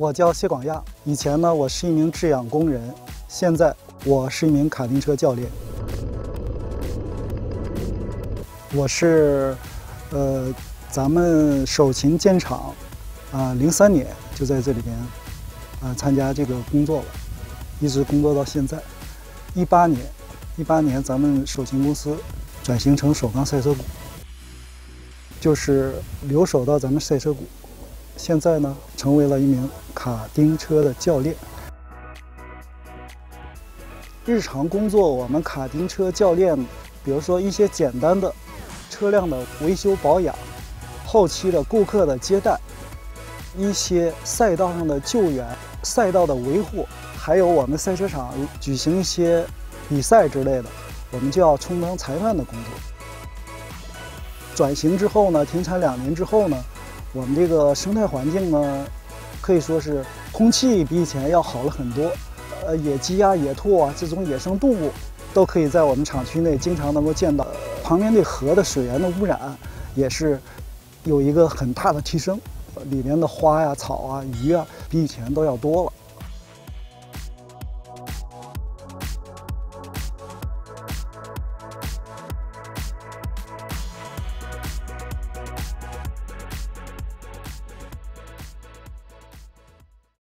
我叫谢广亚。以前呢，我是一名制氧工人，现在我是一名卡丁车教练。我是，呃，咱们首秦建厂，啊，零三年就在这里边，啊，参加这个工作了，一直工作到现在。一八年，一八年咱们首秦公司转型成首钢赛车股，就是留守到咱们赛车股。现在呢，成为了一名卡丁车的教练。日常工作，我们卡丁车教练，比如说一些简单的车辆的维修保养，后期的顾客的接待，一些赛道上的救援、赛道的维护，还有我们赛车场举行一些比赛之类的，我们就要充当裁判的工作。转型之后呢，停产两年之后呢。我们这个生态环境呢，可以说是空气比以前要好了很多。呃，野鸡啊、野兔啊这种野生动物，都可以在我们厂区内经常能够见到。旁边对河的水源的污染，也是有一个很大的提升。里面的花呀、草啊、鱼啊，比以前都要多了。